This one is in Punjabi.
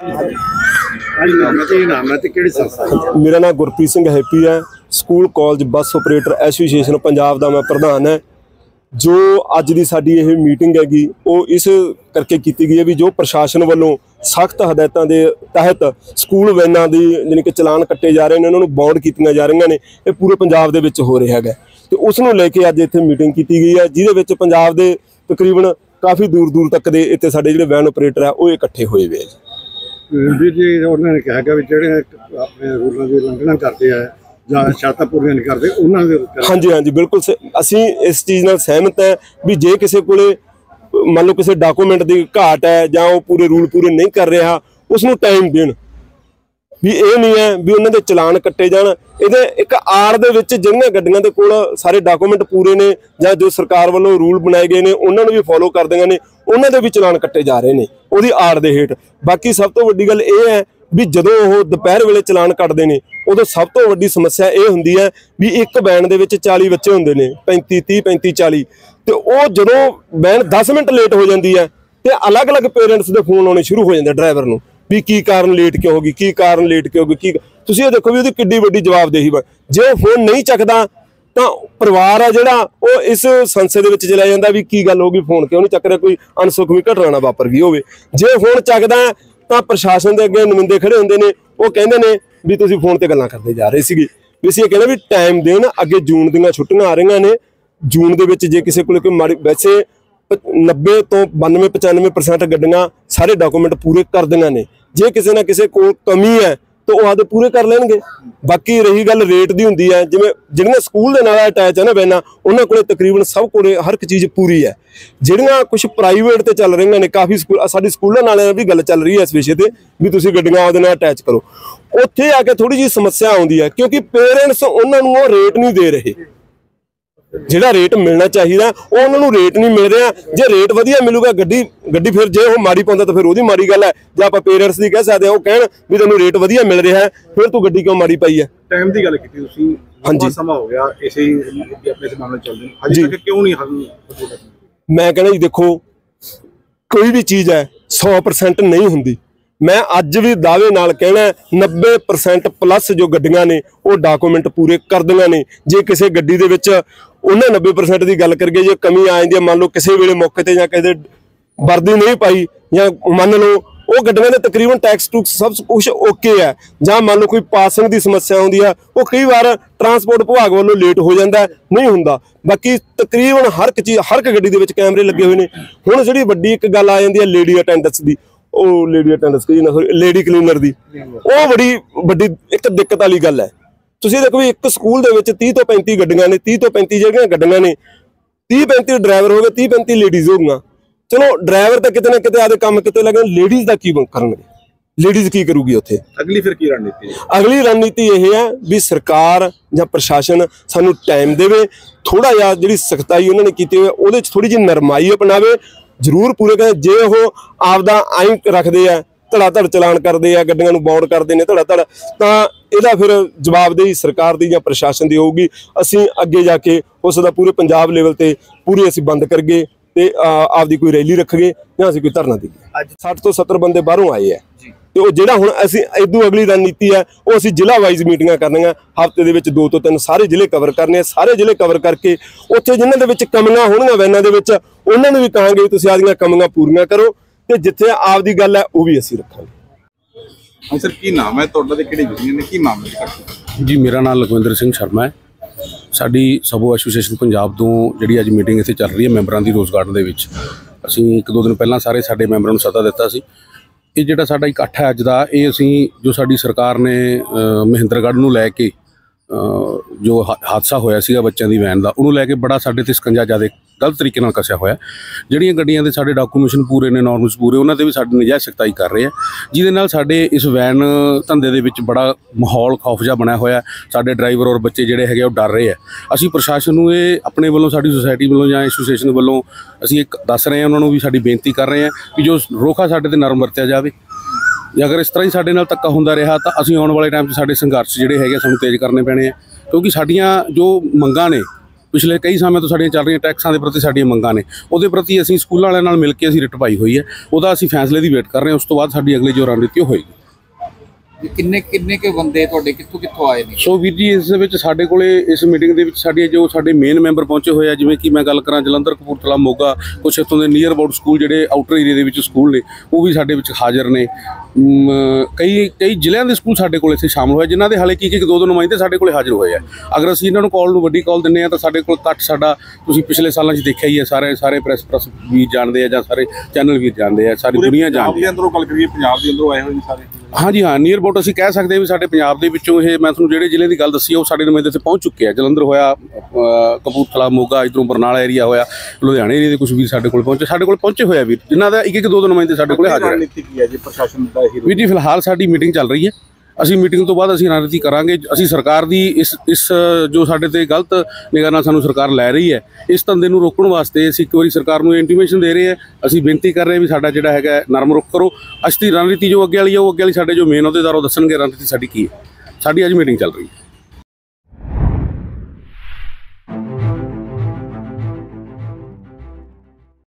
ਹਾਂਜੀ, ਨਾਮ ਹੈ ਤੇ ਨਾਮ ਹੈ ਤੇ ਕਿਹੜੀ ਸੰਸਥਾ ਹੈ? ਮੇਰਾ ਨਾਮ ਗੁਰਪ੍ਰੀਤ ਸਿੰਘ ਹੈਪੀ ਹੈ। School, college, bus operator association Punjab ਦਾ ਮੈਂ ਪ੍ਰਧਾਨ ਹੈ। ਜੋ ਅੱਜ ਦੀ ਸਾਡੀ ਇਹ ਮੀਟਿੰਗ ਹੈਗੀ, ਉਹ ਇਸ ਕਰਕੇ ਕੀਤੀ ਗਈ ਹੈ ਵੀ ਜੋ ਪ੍ਰਸ਼ਾਸਨ ਵੱਲੋਂ ਸਖਤ ਹਦਾਇਤਾਂ ਦੇ ਤਹਿਤ ਸਕੂਲ ਵੈਨਾਂ ਦੀ ਜਾਣੀ ਕਿ ਚਲਾਨ ਕੱਟੇ ਜਾ ਰਹੇ ਨੇ ਉਹਨਾਂ ਨੂੰ ਬੌਂਡ ਕੀਤੀਆਂ ਜਾ ਰਹੀਆਂ ਨੇ ਇਹ ਪੂਰੇ ਪੰਜਾਬ ਦੇ ਵਿੱਚ ਹੋ ਰਿਹਾ ਹੈਗਾ। ਤੇ ਉਸ ਨੂੰ ਲੈ ਕੇ ਅੱਜ ਇੱਥੇ ਮੀਟਿੰਗ ਕੀਤੀ ਗਈ ਹੈ ਜਿਹਦੇ ਵਿੱਚ ਪੰਜਾਬ ਦੇ ਤਕਰੀਬਨ ਕਾਫੀ ਦੂਰ ਦੂਰ ਤੱਕ ਦੇ ਇੱਥੇ ਸਾਡੇ ਜਿਹੜੇ ਵੈਨ ਆਪਰੇਟਰ ਆ ਉਹ ਇਕੱਠੇ ਹੋਏ ਹੋਏ ਜੀ। ਵੀਰ ਜੀ ਉਹਨਾਂ ਨੇ ਕਿਹਾ ਕਿ ਵੀ ਜਿਹੜੇ ਆਪਣੇ ਰੂਲਾਂ ਦੀ ਉਲੰਘਣਾ ਕਰਦੇ ਆ ਜਾਂ ਸ਼ਰਤਾਂ ਪੂਰੀਆਂ ਨਹੀਂ ਕਰਦੇ ਉਹਨਾਂ ਦੇ ਹਾਂਜੀ ਹਾਂਜੀ ਬਿਲਕੁਲ ਅਸੀਂ ਇਸ ਚੀਜ਼ ਨਾਲ ਸਹਿਮਤ ਹੈ ਵੀ ਜੇ ਕਿਸੇ ਕੋਲੇ ਮੰਨ ਲਓ ਕਿਸੇ ਡਾਕੂਮੈਂਟ ਦੀ ਘਾਟ ਹੈ ਜਾਂ ਉਹ ਪੂਰੇ ਰੂਲ ਪੂਰੇ ਨਹੀਂ ਕਰ ਰਿਹਾ ਉਸ ਨੂੰ ਟਾਈਮ ਦੇਣ। ਵੀ ਇਹ ਨਹੀਂ ਹੈ ਵੀ ਉਹਨਾਂ ਦੇ ਚਲਾਨ ਕੱਟੇ ਜਾਣ। ਇਹਦੇ ਇੱਕ ਆੜ ਦੇ ਵਿੱਚ ਜਿਹੜੀਆਂ ਗੱਡੀਆਂ ਦੇ ਕੋਲ ਸਾਰੇ ਡਾਕੂਮੈਂਟ ਪੂਰੇ ਨੇ ਜਾਂ ਜੋ ਸਰਕਾਰ ਵੱਲੋਂ ਰੂਲ ਬਣਾਏ ਗਏ ਨੇ, ਉਹਨਾਂ ਨੂੰ ਵੀ ਫੋਲੋ ਕਰਦੀਆਂ ਨੇ, ਉਹਨਾਂ ਦੇ ਵੀ ਚਲਾਨ ਕੱਟੇ ਜਾ ਰਹੇ ਨੇ ਉਹਦੀ ਆੜ ਦੇ ਹੇਠ। ਬਾਕੀ ਸਭ ਤੋਂ ਵੱਡੀ ਗੱਲ ਇਹ ਹੈ ਵੀ ਜਦੋਂ ਉਹ ਦੁਪਹਿਰ ਵੇਲੇ ਚਲਾਨ ਕੱਟਦੇ ਨੇ, ਉਦੋਂ ਸਭ ਤੋਂ ਵੱਡੀ ਸਮੱਸਿਆ ਇਹ ਹੁੰਦੀ ਹੈ ਵੀ ਇੱਕ ਬੈਨ ਦੇ ਵਿੱਚ 40 ਬੱਚੇ ਹੁੰਦੇ ਨੇ 35 30 35 40 ਤੇ ਉਹ ਜਦੋਂ ਬੈਨ 10 ਮਿੰਟ ਲੇਟ ਹੋ ਜਾਂਦੀ ਹੈ ਤੇ ਅਲੱਗ-ਅਲੱਗ ਪੇਰੈਂਟਸ ਦੇ ਫੋਨ ਆਉਣੇ ਸ਼ੁਰੂ ਹੋ ਜਾਂਦੇ ਡਰਾਈਵਰ ਨੂੰ ਵੀ ਕੀ ਕਾਰਨ ਲੇਟ ਕਿਉਂ ਹੋ ਗਈ, ਕੀ ਕਾਰਨ ਲੇਟ ਕਿਉਂ ਹੋ ਗਈ, ਕੀ ਤੁਸੀਂ ਇਹ ਦੇਖੋ ਵੀ ਉਹਦੀ ਕਿੱਡੀ ਵੱਡੀ ਜਵਾਬਦੇਹੀ ਵਾ। ਜੇ ਉਹ ਫੋਨ ਨਹੀਂ ਚੱਕਦਾ, ਤਾਂ ਪਰਿਵਾਰ ਆ ਜਿਹੜਾ, ਉਹ ਇਸ ਸੰਸਦ ਦੇ ਵਿੱਚ ਚਲਾ ਜਾਂਦਾ ਵੀ ਕੀ ਗੱਲ ਹੋ ਗਈ ਫੋਨ ਕਿਉਂ ਨਹੀਂ ਚੱਕ ਰਿਹਾ, ਕੋਈ ਅਨਸੁਖਵੀ ਘਟਨਾ ਨਾ ਵਾਪਰ ਗਈ ਹੋਵੇ। ਜੇ ਫੋਨ ਚੱਕਦਾ, ਤਾਂ ਪ੍ਰਸ਼ਾਸਨ ਦੇ ਅੱਗੇ ਨੁਮਾਇੰਦੇ ਖੜੇ ਹੁੰਦੇ ਨੇ, ਉਹ ਕਹਿੰਦੇ ਨੇ ਵੀ ਤੁਸੀਂ ਫੋਨ ਤੇ ਗੱਲਾਂ ਕਰਦੇ ਜਾ ਰਹੇ ਸੀਗੇ। ਵੀ ਅਸੀਂ ਇਹ ਕਹਿੰਦੇ ਵੀ ਟਾਈਮ ਦੇਣ, ਅੱਗੇ ਜੂਨ ਦੀਆਂ ਛੁੱਟੀਆਂ ਆ ਰਹੀਆਂ ਨੇ ਜੂਨ ਦੇ ਵਿੱਚ ਜੇ ਕਿਸੇ ਕੋਲ ਕੋਈ ਮਾੜੀ ਵੈਸੇ ਪ- 90 ਤੋਂ 92 95% ਗੱਡੀਆਂ ਸਾਰੇ ਡਾਕੂਮੈਂਟ ਪੂਰੇ ਕਰਦੀਆਂ ਨੇ। ਜੇ ਕਿਸੇ ਨਾ ਕਿਸੇ ਕੋਲ ਕਮੀ ਹੈ, ਤਾਂ ਉਹ ਆਦੇ ਪੂਰੇ ਕਰ ਲੈਣਗੇ। ਬਾਕੀ ਰਹੀ ਗੱਲ ਰੇਟ ਦੀ ਹੁੰਦੀ ਹੈ, ਜਿਵੇਂ ਜਿਹੜੀਆਂ ਸਕੂਲ ਦੇ ਨਾਲ ਅਟੈਚ ਹੈ ਨਾ ਵੈਨਾਂ, ਉਹਨਾਂ ਕੋਲੇ ਤਕਰੀਬਨ ਸਭ ਕੋਲੇ ਹਰ ਇੱਕ ਚੀਜ਼ ਪੂਰੀ ਹੈ। ਜਿਹੜੀਆਂ ਕੁਝ ਪ੍ਰਾਈਵੇਟ ਤੇ ਚੱਲ ਰਹੀਆਂ ਨੇ, ਕਾਫੀ ਸਕੂਲ ਆਹ ਸਾਡੀ ਸਕੂਲਾਂ ਨਾਲ ਵੀ ਗੱਲ ਚੱਲ ਰਹੀ ਹੈ ਇਸ ਵਿਸ਼ੇ ਤੇ, ਵੀ ਤੁਸੀਂ ਗੱਡੀਆਂ ਉਹਦੇ ਨਾਲ ਅਟੈਚ ਕਰੋ। ਉੱਥੇ ਆ ਕੇ ਥੋੜੀ ਜੀ ਸਮੱਸਿਆ ਆਉਂਦੀ ਹੈ, ਕਿਉਂਕਿ ਪੇਰੈਂਟਸ ਉਹਨਾਂ ਨੂੰ ਉਹ ਰੇਟ ਨਹੀਂ ਦੇ ਰਹੇ। ਜਿਹੜਾ ਰੇਟ ਮਿਲਣਾ ਚਾਹੀਦਾ ਉਹ ਉਹਨਾਂ ਨੂੰ ਰੇਟ ਨਹੀਂ ਮਿਲ ਰਿਹਾ ਜੇ ਰੇਟ ਵਧੀਆ ਮਿਲੂਗਾ ਗੱਡੀ ਗੱਡੀ ਫਿਰ ਜੇ ਉਹ ਮਾੜੀ ਪਾਉਂਦਾ ਤਾਂ ਫਿਰ ਉਹਦੀ ਮਾੜੀ ਗੱਲ ਹੈ ਜੇ ਆਪਾਂ ਪੇਰੈਂਟਸ ਦੀ ਕਹਿ ਸਕਦੇ ਹਾਂ ਉਹ ਕਹਿਣ ਵੀ ਤੈਨੂੰ ਰੇਟ ਵਧੀਆ ਮਿਲ ਰਿਹਾ ਫਿਰ ਤੂੰ ਗੱਡੀ ਕਿਉਂ ਮਾੜੀ ਪਾਈ ਹੈ ਟਾਈਮ ਦੀ ਗੱਲ ਕੀਤੀ ਤੁਸੀਂ ਹਾਂਜੀ। ਸਮਾਂ ਹੋ ਗਿਆ ਇਸੇ ਆਪਣੇ ਇਸ ਮਾਮਲੇ ਚੱਲਦੇ ਨੂੰ ਜੀ। ਅਜੇ ਤੱਕ ਕਿਉਂ ਨਹੀਂ ਹੱਲ? ਮੈਂ ਕਹਿੰਦਾ ਜੀ ਦੇਖੋ ਕੋਈ ਵੀ ਚੀਜ਼ ਹੈ 100% ਨਹੀਂ ਹੁੰਦੀ ਮੈਂ ਅੱਜ ਵੀ ਦਾਅਵੇ ਨਾਲ ਕਹਿਣਾ 90% ਪਲੱਸ ਜੋ ਗੱਡੀਆਂ ਨੇ, ਉਹ ਡਾਕੂਮੈਂਟ ਪੂਰੇ ਕਰਦੀਆਂ ਨੇ। ਜੇ ਕਿਸੇ ਗੱਡੀ ਦੇ ਵਿੱਚ ਉਹਨਾਂ 90% ਦੀ ਗੱਲ ਕਰੀਏ, ਜੇ ਕਮੀ ਆ ਜਾਂਦੀ ਹੈ, ਮੰਨ ਲਓ ਕਿਸੇ ਵੇਲੇ ਮੌਕੇ ਤੇ ਜਾਂ ਕਿਸੇ ਵਰਦੀ ਨਹੀਂ ਪਾਈ, ਜਾਂ ਮੰਨ ਲਓ ਉਹ ਗੱਡੀਆਂ ਦੇ ਤਕਰੀਬਨ ਟੈਕਸ ਟੂਕਸ ਸਭ ਕੁਝ ਓਕੇ ਹੈ। ਜਾਂ ਮੰਨ ਲਓ ਕੋਈ ਪਾਸਿੰਗ ਦੀ ਸਮੱਸਿਆ ਆਉਂਦੀ ਆ ਉਹ ਕਈ ਵਾਰ ਟਰਾਂਸਪੋਰਟ ਵਿਭਾਗ ਵੱਲੋਂ ਲੇਟ ਹੋ ਜਾਂਦਾ ਨਹੀਂ ਹੁੰਦਾ। ਬਾਕੀ ਤਕਰੀਬਨ ਹਰ ਇੱਕ ਚੀਜ਼ ਹਰ ਇੱਕ ਗੱਡੀ ਦੇ ਵਿੱਚ ਕੈਮਰੇ ਲੱਗੇ ਹੋਏ ਨੇ। ਹੁਣ ਜਿਹੜੀ ਵੱਡੀ ਇੱਕ ਗੱਲ ਆ ਜਾਂਦੀ ਹੈ ਲੇਡੀ ਅਟੈਂਡੈਂਸ ਦੀ। ਉਹ ਲੇਡੀ ਅਟੈਂਡੈਂਸ ਕੀ ਨਾ ਲੇਡੀ ਕਲੀਨਰ ਦੀ। ਉਹ ਬੜੀ ਵੱਡੀ ਇੱਕ ਦਿੱਕਤ ਵਾਲੀ ਗੱਲ ਹੈ। ਤੁਸੀਂ ਦੇਖੋ ਵੀ ਇੱਕ ਸਕੂਲ ਦੇ ਵਿੱਚ 30 ਤੋਂ 35 ਗੱਡੀਆਂ ਨੇ 30 ਤੋਂ 35 ਜਿਹੜੀਆਂ ਗੱਡੀਆਂ ਨੇ 30 35 ਡਰਾਈਵਰ ਹੋ ਗਏ 30 35 ਲੇਡੀਜ਼ ਹੋਗੀਆਂ ਚਲੋ ਡਰਾਈਵਰ ਤਾਂ ਕਿਤੇ ਨਾ ਕਿਤੇ ਆਦੇ ਕੰਮ ਕਿਤੇ ਲੱਗੇ ਲੇਡੀਜ਼ ਦਾ ਕੀ ਕਰਨਗੇ? ਲੇਡੀਜ਼ ਕੀ ਕਰੂਗੀ ਉੱਥੇ? ਅਗਲੀ ਫਿਰ ਕੀ ਰਣਨੀਤੀ ਹੈ? ਅਗਲੀ ਰਣਨੀਤੀ ਇਹ ਹੈ ਵੀ ਸਰਕਾਰ ਜਾਂ ਪ੍ਰਸ਼ਾਸਨ ਸਾਨੂੰ ਟਾਈਮ ਦੇਵੇ ਥੋੜਾ ਜਿਹਾ ਜਿਹੜੀ ਸਖਤਾਈ ਉਹਨਾਂ ਨੇ ਕੀਤੀ ਹੋਈ ਉਹਦੇ 'ਚ ਥੋੜੀ ਜਿਹੀ ਨਰਮਾਈ ਅਪਣਾਵੇ ਜ਼ਰੂਰ ਪੂਰੇ ਕਰੇ। ਜੇ ਉਹ ਆਪਦਾ ਆਈ ਰੱਖਦੇ ਆ ਧੜਾ ਧੜ ਚਲਾਨ ਕਰਦੇ ਆ ਗੱਡੀਆਂ ਨੂੰ ਬੌਂਡ ਕਰਦੇ ਨੇ ਧੜਾ ਧੜ ਤਾਂ ਇਹਦਾ ਫਿਰ ਜਵਾਬਦੇਹੀ ਸਰਕਾਰ ਦੀ ਜਾਂ ਪ੍ਰਸ਼ਾਸਨ ਦੀ ਹੋਊਗੀ। ਅਸੀਂ ਅੱਗੇ ਜਾ ਕੇ ਉਸ ਦਾ ਪੂਰੇ ਪੰਜਾਬ ਲੈਵਲ ਤੇ ਪੂਰੀ ਅਸੀਂ ਬੰਦ ਕਰਗੇ ਤੇ ਆਪਦੀ ਕੋਈ ਰੈਲੀ ਰੱਖਗੇ ਜਾਂ ਅਸੀਂ ਕੋਈ ਧਰਨਾ ਦੇਈਏ। ਅੱਜ 60 ਤੋਂ 70 ਬੰਦੇ ਬਾਹਰੋਂ ਆਏ ਆ। ਤੇ ਉਹ ਜਿਹੜਾ ਹੁਣ ਅਸੀਂ ਇਦੋਂ ਅਗਲੀ ਰਣਨੀਤੀ ਹੈ ਉਹ ਅਸੀਂ ਜ਼ਿਲ੍ਹਾ ਵਾਈਜ਼ ਮੀਟਿੰਗਾਂ ਕਰਨੀਆਂ। ਹਫ਼ਤੇ ਦੇ ਵਿੱਚ ਦੋ ਤੋਂ ਤਿੰਨ ਸਾਰੇ ਜ਼ਿਲ੍ਹੇ ਕਵਰ ਕਰਨੇ ਆ। ਸਾਰੇ ਜ਼ਿਲ੍ਹੇ ਕਵਰ ਕਰਕੇ ਉੱਥੇ ਜਿਨ੍ਹਾਂ ਦੇ ਵਿੱਚ ਕਮੀਆਂ ਹੋਣਗੀਆਂ ਵੈਨਾਂ ਦੇ ਵਿੱਚ ਉਹਨਾਂ ਨੂੰ ਵੀ ਕਹਾਂਗੇ ਵੀ ਤੁਸੀਂ ਆਪਦੀਆਂ ਕਮੀਆਂ ਪੂਰੀਆਂ ਕਰੋ ਤੇ ਜਿੱਥੇ ਆਪਦੀ ਗੱਲ ਹੈ ਉਹ ਵੀ ਅਸੀਂ ਰੱਖਾਂਗੇ। ਹਾਂ ਸਰ ਕੀ ਨਾਮ ਹੈ ਤੁਹਾਡਾ ਤੇ ਕਿਹੜੀ ਯੂਨੀਅਨ ਨੇ? ਕੀ ਮਾਮਲੇ ਦੀ ਕਰਦੇ ਜੀ ਮੇਰਾ ਨਾਮ ਲਖਵਿੰਦਰ ਸਿੰਘ ਸ਼ਰਮਾ ਹੈ। ਸਾਡੀ ਸਬੋ ਐਸੋਸੀਏਸ਼ਨ ਪੰਜਾਬ ਤੋਂ ਜਿਹੜੀ ਅੱਜ ਮੀਟਿੰਗ ਇੱਥੇ ਚੱਲ ਰਹੀ ਹੈ ਮੈਂਬਰਾਂ ਦੀ ਰੋਜ਼ ਗਾਰਡਨ ਦੇ ਵਿੱਚ ਅਸੀਂ ਇੱਕ ਦੋ ਦਿਨ ਪਹਿਲਾਂ ਸਾਰੇ ਸਾਡੇ ਮੈਂਬਰਾਂ ਨੂੰ ਸੱਦਾ ਦਿੱਤਾ ਸੀ। ਇਹ ਜਿਹੜਾ ਸਾਡਾ ਇਕੱਠ ਹੈ ਅੱਜ ਦਾ ਇਹ ਅਸੀਂ ਜੋ ਸਾਡੀ ਸਰਕਾਰ ਨੇ ਮਹਿੰਦਰਗੜ੍ਹ ਨੂੰ ਲੈ ਕੇ ਜੋ ਹਾ- ਹਾਦਸਾ ਹੋਇਆ ਸੀਗਾ ਬੱਚਿਆਂ ਦੀ ਵੈਨ ਦਾ, ਉਹਨੂੰ ਲੈ ਕੇ ਬੜਾ ਸਾਡੇ ਤੇ ਸਕੰਜਾ ਜ਼ਿਆਦਾ ਗਲਤ ਤਰੀਕੇ ਨਾਲ ਕੱਸਿਆ ਹੋਇਆ। ਜਿਹੜੀਆਂ ਗੱਡੀਆਂ ਦੇ ਸਾਡੇ ਡਾਕੂਮੈਂਟੇਸ਼ਨ ਪੂਰੇ ਨੇ ਨਾਰਮਲਸ ਪੂਰੇ, ਉਹਨਾਂ ਤੇ ਵੀ ਸਾਡੀ ਨਜਾਇਜ਼ ਸਖਤਾਈ ਕਰ ਰਹੇ ਆ। ਜਿਹਦੇ ਨਾਲ ਸਾਡੇ ਇਸ ਵੈਨ ਧੰਦੇ ਦੇ ਵਿੱਚ ਬੜਾ ਮਾਹੌਲ ਖੌਫਜਾ ਬਣਿਆ ਹੋਇਆ। ਸਾਡੇ ਡਰਾਈਵਰ ਔਰ ਬੱਚੇ ਜਿਹੜੇ ਹੈਗੇ ਉਹ ਡਰ ਰਹੇ ਆ। ਅਸੀਂ ਪ੍ਰਸ਼ਾਸਨ ਨੂੰ ਇਹ ਆਪਣੇ ਵੱਲੋਂ, ਸਾਡੀ ਸੁਸਾਇਟੀ ਵੱਲੋਂ ਜਾਂ ਐਸੋਸੀਏਸ਼ਨ ਵੱਲੋਂ ਅਸੀਂ ਇੱਕ ਦੱਸ ਰਹੇ ਹਾਂ ਉਹਨਾਂ ਨੂੰ ਵੀ ਸਾਡੀ ਬੇਨਤੀ ਕਰ ਰਹੇ ਹਾਂ ਕਿ ਜੋ ਰੋਖਾ ਸਾਡੇ ਤੇ ਨਰਮ ਵਰਤਿਆ ਜਾਵੇ। ਜੇ ਅਗਰ ਇਸ ਤਰ੍ਹਾਂ ਹੀ ਸਾਡੇ ਨਾਲ ਧੱਕਾ ਹੁੰਦਾ ਰਿਹਾ ਤਾਂ ਅਸੀਂ ਆਉਣ ਵਾਲੇ ਟਾਈਮ 'ਚ ਸਾਡੇ ਸੰਘਰਸ਼ ਜਿਹੜੇ ਹੈਗੇ ਆ, ਸਾਨੂੰ ਤੇਜ਼ ਕਰਨੇ ਪੈਣੇ ਆ। ਕਿਉਂਕਿ ਸਾਡੀਆਂ ਜੋ ਮੰਗਾਂ ਨੇ ਪਿਛਲੇ ਕਈ ਸਮੇਂ ਤੋਂ ਸਾਡੀਆਂ ਚੱਲ ਰਹੀਆਂ ਟੈਕਸਾਂ ਦੇ ਪ੍ਰਤੀ ਸਾਡੀਆਂ ਮੰਗਾਂ ਨੇ ਉਹਦੇ ਪ੍ਰਤੀ ਅਸੀਂ ਸਕੂਲਾਂ ਵਾਲਿਆਂ ਨਾਲ ਮਿਲ ਕੇ ਅਸੀਂ ਰਿਟ ਪਾਈ ਹੋਈ ਹੈ। ਉਹਦਾ ਅਸੀਂ ਫੈਸਲੇ ਦੀ ਵੇਟ ਕਰ ਰਹੇ ਹਾਂ ਉਸ ਤੋਂ ਬਾਅਦ ਸਾਡੀ ਅਗਲੀ ਜੋ ਰਣਨੀਤੀ ਉਹ ਹੋਏਗੀ। ਵੀ ਕਿੰਨੇ ਕਿੰਨੇ ਕੇ ਬੰਦੇ ਤੁਹਾਡੇ ਕਿੱਥੋਂ ਕਿੱਥੋਂ ਆਏ ਨੇ? ਸੋ ਵੀਰ ਜੀ ਇਸ ਦੇ ਵਿੱਚ ਸਾਡੇ ਕੋਲੇ ਇਸ ਮੀਟਿੰਗ ਦੇ ਵਿੱਚ ਸਾਡੇ ਜੋ ਸਾਡੇ ਮੇਨ ਮੈਂਬਰ ਪਹੁੰਚੇ ਹੋਏ ਆ ਜਿਵੇਂ ਕਿ ਮੈਂ ਗੱਲ ਕਰਾਂ ਜਲੰਧਰ ਕਪੂਰਥਲਾ ਮੋਗਾ ਕੁਛ ਇੱਥੋਂ ਦੇ ਨੀਅਰ ਅਬਾਊਟ ਸਕੂਲ ਜਿਹੜੇ ਆਊਟਰ ਏਰੀਆ ਦੇ ਵਿੱਚ ਸਕੂਲ ਨੇ ਉਹ ਵੀ ਸਾਡੇ ਵਿੱਚ ਹਾਜ਼ਰ ਨੇ। ਕਈ ਕਈ ਜ਼ਿਲ੍ਹਿਆਂ ਦੇ ਸਕੂਲ ਸਾਡੇ ਕੋਲ ਇੱਥੇ ਸ਼ਾਮਲ ਹੋਏ ਜਿਨ੍ਹਾਂ ਦੇ ਹਾਲੇ ਕੀ ਇੱਕ ਦੋ ਦੋ ਨੁਮਾਇੰਦੇ ਸਾਡੇ ਕੋਲੇ ਹਾਜ਼ਰ ਹੋਏ ਆ। ਅਗਰ ਅਸੀਂ ਇਹਨਾਂ ਨੂੰ ਕਾਲ ਨੂੰ ਵੱਡੀ ਕਾਲ ਦਿੰਨੇ ਆ ਤਾਂ ਸਾਡੇ ਕੋਲ ਇਕੱਠ ਸਾਡਾ ਤੁਸੀਂ ਪਿਛਲੇ ਸਾਲਾਂ 'ਚ ਦੇਖਿਆ ਹੀ ਹੈ ਸਾਰੇ ਸਾਰੇ ਪ੍ਰੈਸ ਪ੍ਰੈਸ ਵੀ ਜਾਣਦੇ ਆ ਜਾਂ ਸਾਰੇ ਚੈਨਲ ਵੀ ਜਾਣਦੇ ਆ ਸਾਰੀ ਦੁਨੀਆ ਜਾਣਦੀ ਹੈ ਅੰਦਰੋਂ ਗੱਲ ਕਰੀਏ ਪੰਜਾਬ ਦੇ ਅੰਦਰੋਂ ਆਏ ਹੋਏ ਨੇ ਸਾਰੇ। ਹਾਂਜੀ ਹਾਂ ਨੀਅਰ ਅਬਾਊਟ ਅਸੀਂ ਕਹਿ ਸਕਦੇ ਵੀ ਸਾਡੇ ਪੰਜਾਬ ਦੇ ਵਿੱਚੋਂ ਇਹ ਮੈਂ ਤੁਹਾਨੂੰ ਜਿਹੜੇ ਜ਼ਿਲ੍ਹੇ ਦੀ ਗੱਲ ਦੱਸੀ ਉਹ ਸਾਡੇ ਨੁਮਾਇੰਦੇ ਤੇ ਪਹੁੰਚ ਚੁੱਕੇ ਆ। ਜਲੰਧਰ ਹੋਇਆ ਕਪੂਰਥਲਾ ਮੋਗਾ ਇਧਰੋਂ ਬਰਨਾਲਾ ਏਰੀਆ ਹੋਇਆ ਲੁਧਿਆਣੇ ਏਰੀਆ ਦੇ ਕੁਝ ਵੀਰ ਸਾਡੇ ਕੋਲ ਪਹੁੰਚੇ ਸਾਡੇ ਕੋਲ ਪਹੁੰਚੇ ਹੋਇਆ ਵੀਰ। ਜਿਨ੍ਹਾਂ ਦਾ ਇੱਕ ਇੱਕ ਦੋ ਦੋ ਨੁਮਾਇੰਦੇ ਸਾਡੇ ਕੋਲ ਹਾਜ਼ਰ ਹੈ ਕੀ ਹੈ ਜੀ ਪ੍ਰਸ਼ਾਸਨ ਦਾ ਇਹ ਵੀਰ ਜੀ ਫਿਲਹਾਲ ਸਾਡੀ ਮੀਟਿੰਗ ਚੱਲ ਰਹੀ ਹੈ। ਅਸੀਂ ਮੀਟਿੰਗ ਤੋਂ ਬਾਅਦ ਅਸੀਂ ਰਣਨੀਤੀ ਕਰਾਂਗੇ। ਅਸੀਂ ਸਰਕਾਰ ਦੀ ਇਸ ਇਸ ਜੋ ਸਾਡੇ ਤੇ ਗਲਤ ਨਿਗਾਹ ਨਾਲ ਸਾਨੂੰ ਸਰਕਾਰ ਲੈ ਰਹੀ ਹੈ, ਇਸ ਧੰਦੇ ਨੂੰ ਰੋਕਣ ਵਾਸਤੇ ਅਸੀਂ ਇੱਕ ਵਾਰੀ ਸਰਕਾਰ ਨੂੰ ਇੰਟੀਮੇਸ਼ਨ ਦੇ ਰਹੇ ਹਾਂ। ਅਸੀਂ ਬੇਨਤੀ ਕਰ ਰਹੇ ਹਾਂ ਵੀ ਸਾਡਾ ਜਿਹੜਾ ਹੈਗਾ ਨਰਮ ਰੁਖ ਕਰੋ। ਅਸੀਂ ਦੀ ਰਣਨੀਤੀ ਜੋ ਅੱਗੇ ਵਾਲੀ ਹੈ, ਉਹ ਅੱਗੇ ਵਾਲੀ ਸਾਡੇ ਜੋ ਮੇਨ ਅਹੁਦੇਦਾਰ ਉਹ ਦੱਸਣਗੇ ਰਣਨੀਤੀ ਸਾਡੀ ਕੀ ਹੈ। ਸਾਡੀ ਅੱਜ ਮੀਟਿੰਗ ਚੱਲ ਰਹੀ ਹੈ।